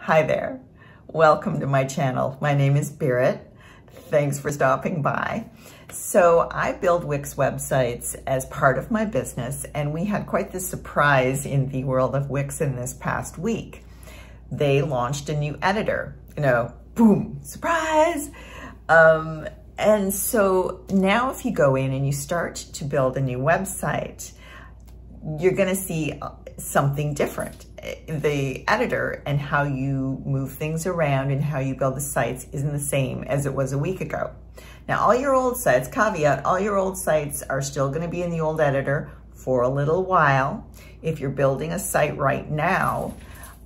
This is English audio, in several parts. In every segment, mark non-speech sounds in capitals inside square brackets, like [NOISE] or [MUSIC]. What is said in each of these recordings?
Hi there. Welcome to my channel. My name is Birit. Thanks for stopping by. So I build Wix websites as part of my business and we had quite the surprise in the world of Wix in this past week. They launched a new editor, you know, boom, surprise. Um, and so now if you go in and you start to build a new website, you're gonna see uh, something different the editor and how you move things around and how you build the sites isn't the same as it was a week ago. Now, all your old sites, caveat, all your old sites are still gonna be in the old editor for a little while. If you're building a site right now,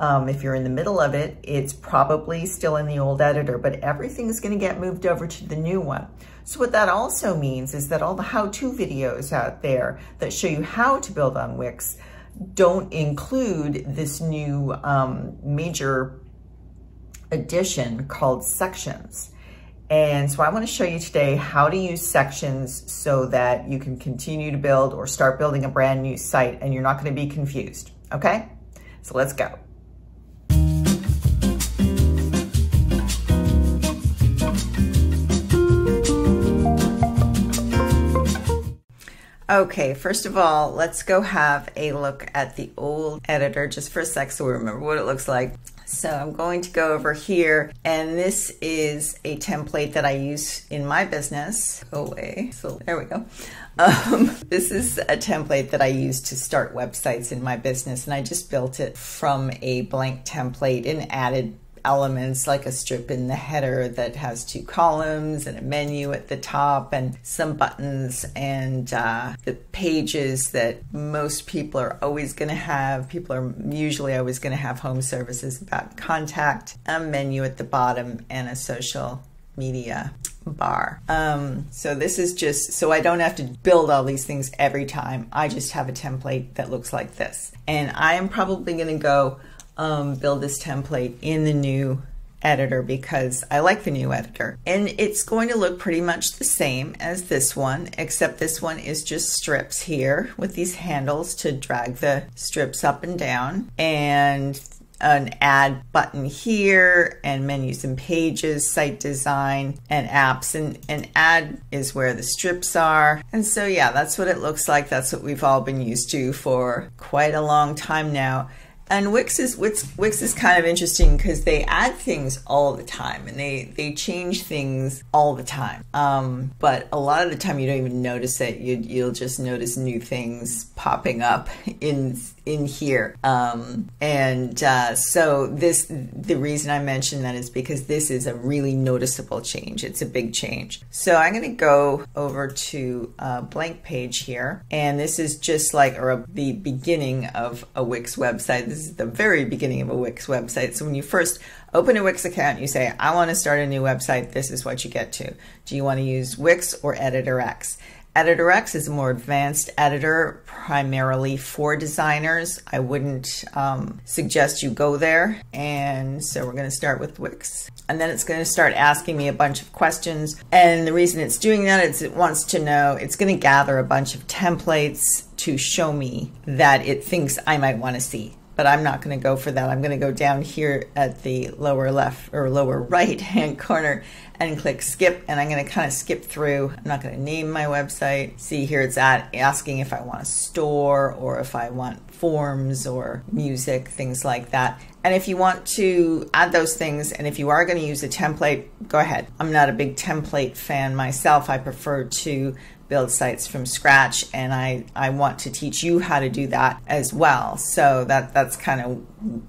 um, if you're in the middle of it, it's probably still in the old editor, but everything's gonna get moved over to the new one. So what that also means is that all the how-to videos out there that show you how to build on Wix don't include this new um, major addition called sections. And so I wanna show you today how to use sections so that you can continue to build or start building a brand new site and you're not gonna be confused, okay? So let's go. Okay, first of all, let's go have a look at the old editor just for a sec so we remember what it looks like. So I'm going to go over here and this is a template that I use in my business. Go away. So there we go. Um, [LAUGHS] this is a template that I use to start websites in my business and I just built it from a blank template and added elements like a strip in the header that has two columns and a menu at the top and some buttons and uh, the pages that most people are always going to have. People are usually always going to have home services about contact, a menu at the bottom, and a social media bar. Um, so this is just, so I don't have to build all these things every time. I just have a template that looks like this. And I am probably going to go um, build this template in the new editor because I like the new editor. And it's going to look pretty much the same as this one, except this one is just strips here with these handles to drag the strips up and down and an add button here and menus and pages, site design and apps and, and add is where the strips are. And so yeah, that's what it looks like. That's what we've all been used to for quite a long time now. And Wix is Wix, Wix is kind of interesting because they add things all the time and they they change things all the time. Um, but a lot of the time you don't even notice it. You you'll just notice new things popping up in in here. Um, and uh, so this, the reason I mention that is because this is a really noticeable change. It's a big change. So I'm going to go over to a blank page here. And this is just like or a, the beginning of a Wix website. This is the very beginning of a Wix website. So when you first open a Wix account, you say, I want to start a new website. This is what you get to. Do you want to use Wix or Editor X? Editor X is a more advanced editor, primarily for designers. I wouldn't um, suggest you go there. And so we're going to start with Wix. And then it's going to start asking me a bunch of questions. And the reason it's doing that is it wants to know, it's going to gather a bunch of templates to show me that it thinks I might want to see but I'm not going to go for that. I'm going to go down here at the lower left or lower right [LAUGHS] hand corner and click skip and I'm going to kind of skip through. I'm not going to name my website. See here it's at asking if I want a store or if I want forms or music, things like that. And if you want to add those things and if you are going to use a template, go ahead. I'm not a big template fan myself. I prefer to build sites from scratch and I, I want to teach you how to do that as well. So that that's kind of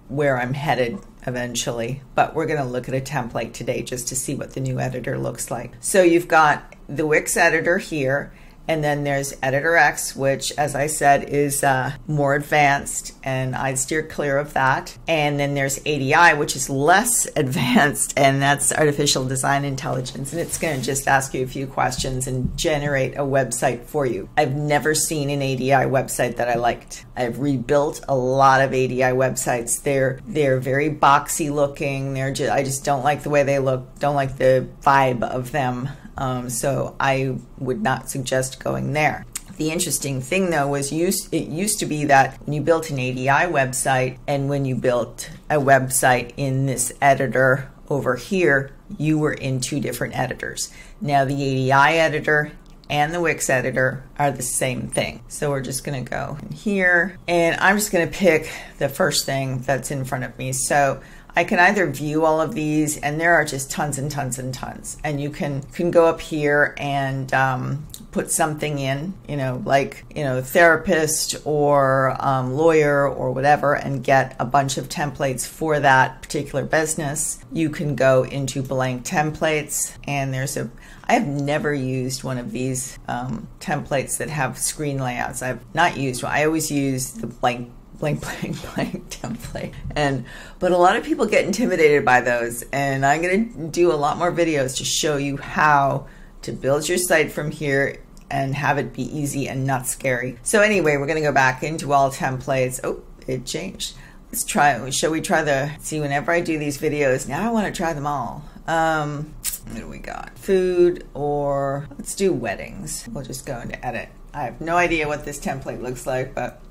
where I'm headed eventually. But we're going to look at a template today just to see what the new editor looks like. So you've got the Wix editor here and then there's Editor X, which, as I said, is uh, more advanced, and I'd steer clear of that. And then there's ADI, which is less [LAUGHS] advanced, and that's Artificial Design Intelligence. And it's going to just ask you a few questions and generate a website for you. I've never seen an ADI website that I liked. I've rebuilt a lot of ADI websites. They're they're very boxy looking. They're just, I just don't like the way they look. Don't like the vibe of them. Um, so I would not suggest going there. The interesting thing though was used it used to be that when you built an ADI website and when you built a website in this editor over here, you were in two different editors. Now the ADI editor and the Wix editor are the same thing. So we're just gonna go in here and I'm just gonna pick the first thing that's in front of me. So I can either view all of these, and there are just tons and tons and tons. And you can can go up here and um, put something in, you know, like you know, therapist or um, lawyer or whatever, and get a bunch of templates for that particular business. You can go into blank templates, and there's a I have never used one of these um, templates that have screen layouts. I've not used one. I always use the blank blank [LAUGHS] blank blank template. And but a lot of people get intimidated by those and i'm going to do a lot more videos to show you how to build your site from here and have it be easy and not scary. So anyway we're going to go back into all templates. Oh it changed. Let's try shall we try the see whenever i do these videos now i want to try them all. Um what do we got? Food or let's do weddings. We'll just go into edit. I have no idea what this template looks like but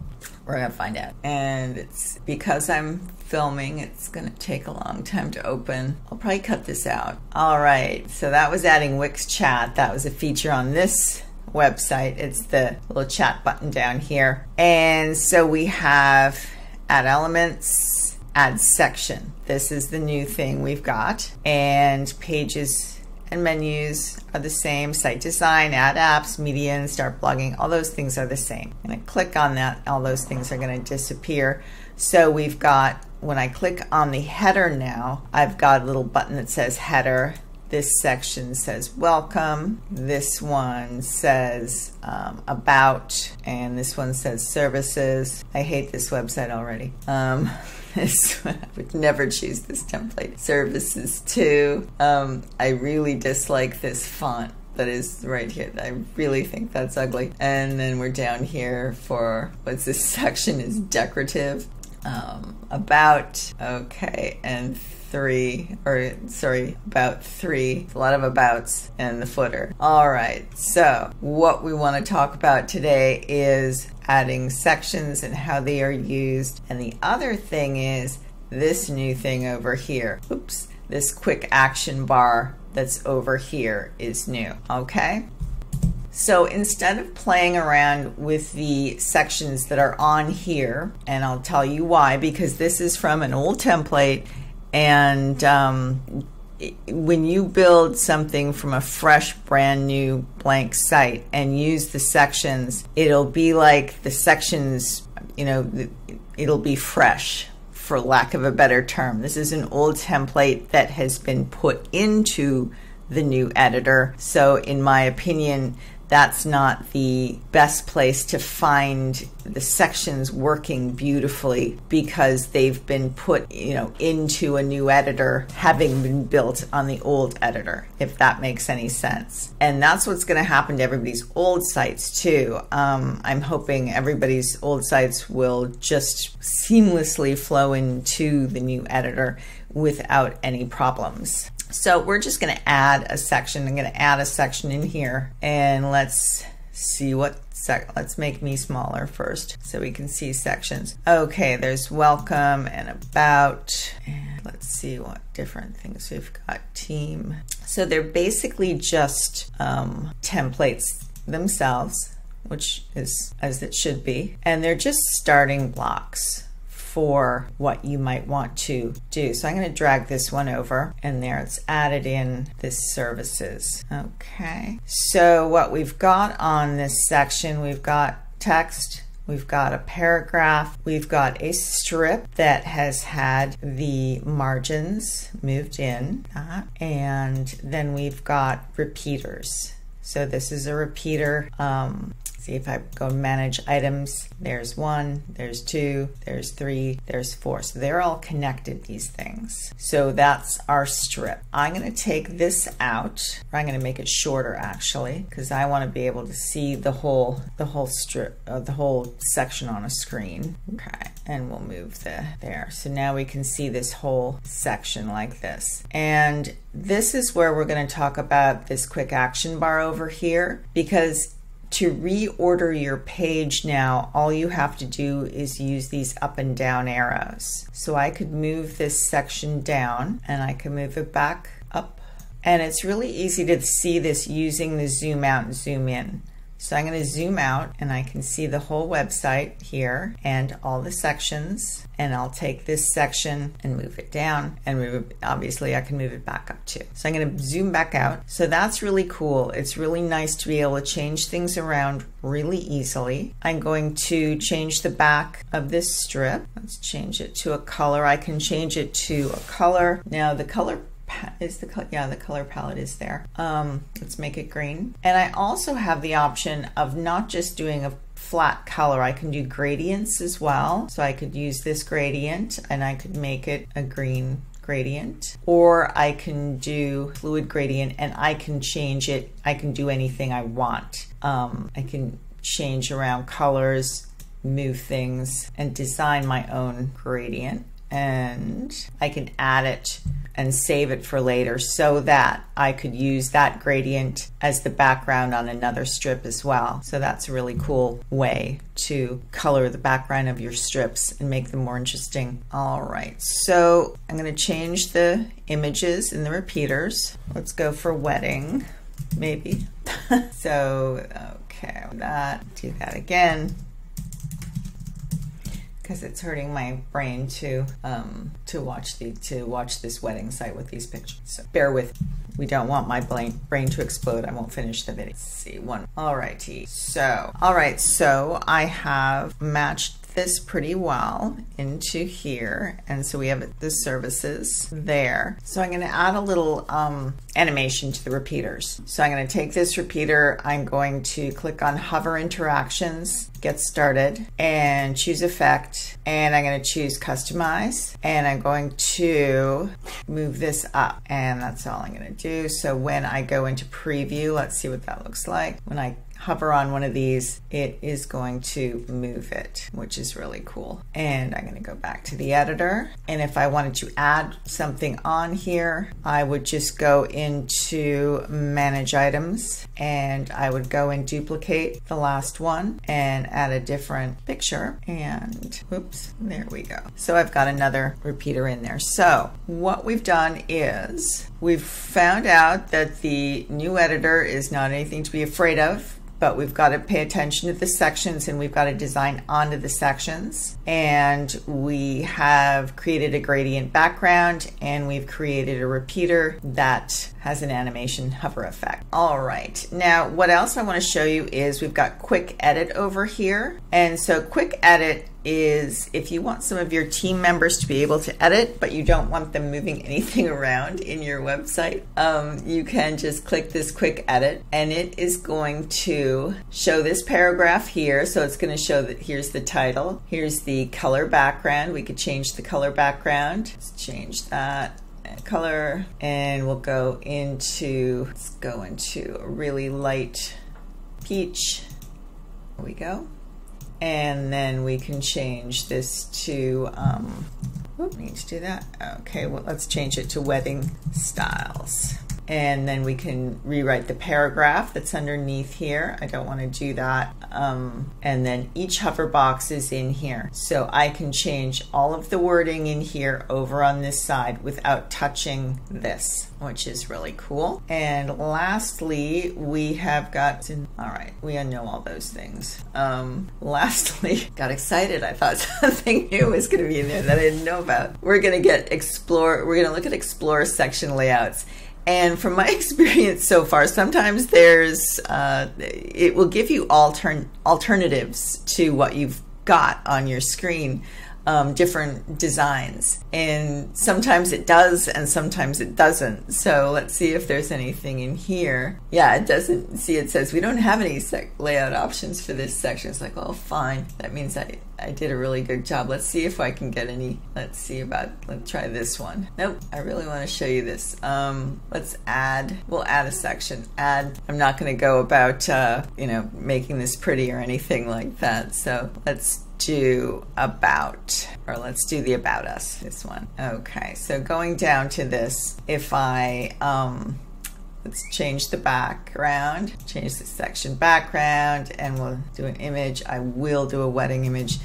we're gonna find out. And it's because I'm filming, it's gonna take a long time to open. I'll probably cut this out. All right, so that was adding Wix chat. That was a feature on this website. It's the little chat button down here. And so we have add elements, add section. This is the new thing we've got. And pages and menus are the same. Site design, add apps, media, and start blogging, all those things are the same. Going to click on that, all those things are going to disappear. So we've got, when I click on the header now, I've got a little button that says header. This section says welcome. This one says um, about, and this one says services. I hate this website already. Um, [LAUGHS] I [LAUGHS] would never choose this template. Services too. Um, I really dislike this font that is right here. I really think that's ugly. And then we're down here for what's this [LAUGHS] section is decorative. Um, about okay and three, or sorry, about three, a lot of abouts in the footer. All right, so what we want to talk about today is adding sections and how they are used. And the other thing is this new thing over here. Oops, this quick action bar that's over here is new, okay? So instead of playing around with the sections that are on here, and I'll tell you why, because this is from an old template and um, when you build something from a fresh, brand new blank site and use the sections, it'll be like the sections, you know, it'll be fresh for lack of a better term. This is an old template that has been put into the new editor. So, in my opinion, that's not the best place to find the sections working beautifully because they've been put, you know, into a new editor having been built on the old editor, if that makes any sense. And that's what's going to happen to everybody's old sites too. Um, I'm hoping everybody's old sites will just seamlessly flow into the new editor without any problems. So we're just going to add a section. I'm going to add a section in here and let's see what sec let's make me smaller first so we can see sections. Okay, there's welcome and about and let's see what different things we've got team. So they're basically just um, templates themselves, which is as it should be, and they're just starting blocks for what you might want to do. So I'm going to drag this one over and there it's added in this services. Okay. So what we've got on this section, we've got text, We've got a paragraph. We've got a strip that has had the margins moved in. Uh, and then we've got repeaters. So this is a repeater. Um, see if I go manage items, there's one, there's two, there's three, there's four. So they're all connected, these things. So that's our strip. I'm gonna take this out, I'm gonna make it shorter actually, because I wanna be able to see the whole, the whole strip, uh, the whole section on a screen. Okay, and we'll move the there. So now we can see this whole section like this. And this is where we're gonna talk about this quick action bar over here, because to reorder your page now, all you have to do is use these up and down arrows. So I could move this section down and I can move it back up. And it's really easy to see this using the zoom out and zoom in. So I'm going to zoom out and I can see the whole website here and all the sections. And I'll take this section and move it down and move it, obviously I can move it back up too. So I'm going to zoom back out. So that's really cool. It's really nice to be able to change things around really easily. I'm going to change the back of this strip. Let's change it to a color. I can change it to a color. Now the color is the yeah the color palette is there. Um, let's make it green. And I also have the option of not just doing a flat color. I can do gradients as well. So I could use this gradient and I could make it a green gradient. Or I can do fluid gradient and I can change it. I can do anything I want. Um, I can change around colors move things and design my own gradient and I can add it and save it for later so that I could use that gradient as the background on another strip as well. So that's a really cool way to color the background of your strips and make them more interesting. All right, so I'm gonna change the images in the repeaters. Let's go for wedding, maybe. [LAUGHS] so, okay, that, do that again because it's hurting my brain to um, to watch the to watch this wedding site with these pictures. So bear with. Me. We don't want my brain brain to explode. I won't finish the video. Let's see one. Alrighty. So all right. So I have matched this pretty well into here. And so we have the services there. So I'm going to add a little um, animation to the repeaters. So I'm going to take this repeater, I'm going to click on hover interactions, get started, and choose effect. And I'm going to choose customize. And I'm going to move this up. And that's all I'm going to do. So when I go into preview, let's see what that looks like. When I hover on one of these, it is going to move it, which is really cool. And I'm going to go back to the editor. And if I wanted to add something on here, I would just go into manage items and I would go and duplicate the last one and add a different picture. And whoops, there we go. So I've got another repeater in there. So what we've done is we've found out that the new editor is not anything to be afraid of but we've got to pay attention to the sections and we've got to design onto the sections. And we have created a gradient background and we've created a repeater that has an animation hover effect. All right, now what else I want to show you is we've got quick edit over here. And so quick edit is if you want some of your team members to be able to edit, but you don't want them moving [LAUGHS] anything around in your website, um, you can just click this quick edit and it is going to show this paragraph here. So it's going to show that here's the title, here's the color background. We could change the color background. Let's change that color and we'll go into let's go into a really light peach there we go and then we can change this to um need to do that. Okay well let's change it to wedding styles and then we can rewrite the paragraph that's underneath here. I don't want to do that. Um, and then each hover box is in here. So I can change all of the wording in here over on this side without touching this, which is really cool. And lastly, we have got, all right, we know all those things. Um, [LAUGHS] lastly, got excited. I thought [LAUGHS] something new was going to be in there that I didn't know about. We're going to get explore, we're going to look at explore section layouts. And from my [LAUGHS] experience so far, sometimes there's, uh, it will give you altern alternatives to what you've got on your screen um, different designs. And sometimes it does and sometimes it doesn't. So let's see if there's anything in here. Yeah, it doesn't. See, it says we don't have any layout options for this section. It's like, well, fine. That means I, I did a really good job. Let's see if I can get any. Let's see about, let's try this one. Nope, I really want to show you this. Um, let's add, we'll add a section. Add, I'm not going to go about, uh, you know, making this pretty or anything like that. So let's do about, or let's do the about us, this one. Okay, so going down to this, if I um, Let's change the background, change the section background, and we'll do an image. I will do a wedding image.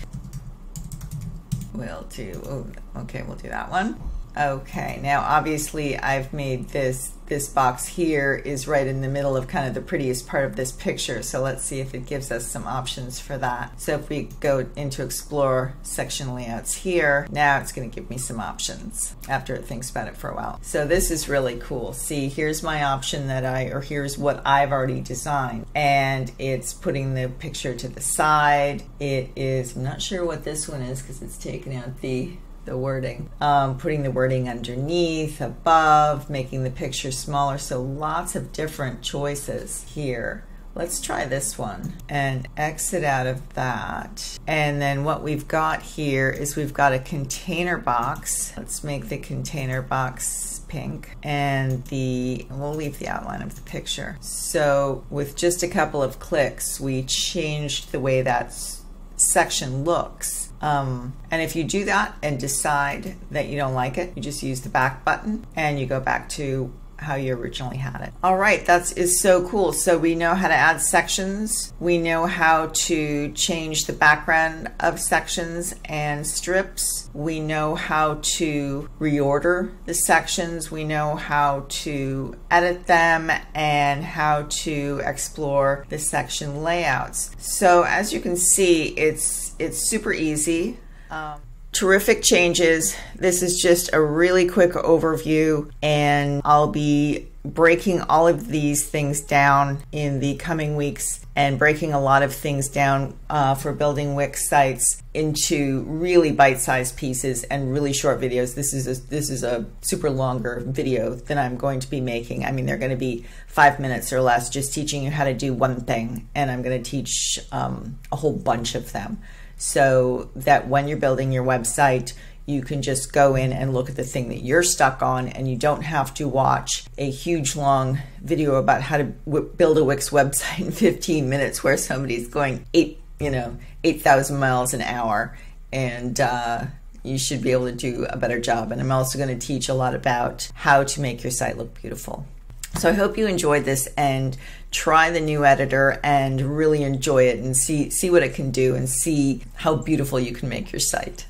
We'll do, okay, we'll do that one. Okay, now obviously I've made this, this box here is right in the middle of kind of the prettiest part of this picture. So let's see if it gives us some options for that. So if we go into explore section layouts here, now it's gonna give me some options after it thinks about it for a while. So this is really cool. See, here's my option that I, or here's what I've already designed. And it's putting the picture to the side. It is, I'm not sure what this one is because it's taken out the the wording, um, putting the wording underneath, above, making the picture smaller. So lots of different choices here. Let's try this one and exit out of that. And then what we've got here is we've got a container box. Let's make the container box pink and the, we'll leave the outline of the picture. So with just a couple of clicks, we changed the way that section looks um, and if you do that and decide that you don't like it, you just use the back button and you go back to how you originally had it. All right, that is so cool. So we know how to add sections. We know how to change the background of sections and strips. We know how to reorder the sections. We know how to edit them and how to explore the section layouts. So as you can see, it's it's super easy. Um, terrific changes. This is just a really quick overview, and I'll be breaking all of these things down in the coming weeks and breaking a lot of things down uh, for building Wix sites into really bite-sized pieces and really short videos. This is a, this is a super longer video than I'm going to be making. I mean, they're going to be five minutes or less, just teaching you how to do one thing, and I'm going to teach um, a whole bunch of them so that when you're building your website, you can just go in and look at the thing that you're stuck on and you don't have to watch a huge long video about how to build a Wix website in [LAUGHS] 15 minutes where somebody's going eight, you know, 8,000 miles an hour and, uh, you should be able to do a better job. And I'm also going to teach a lot about how to make your site look beautiful. So I hope you enjoyed this and try the new editor and really enjoy it and see see what it can do and see how beautiful you can make your site.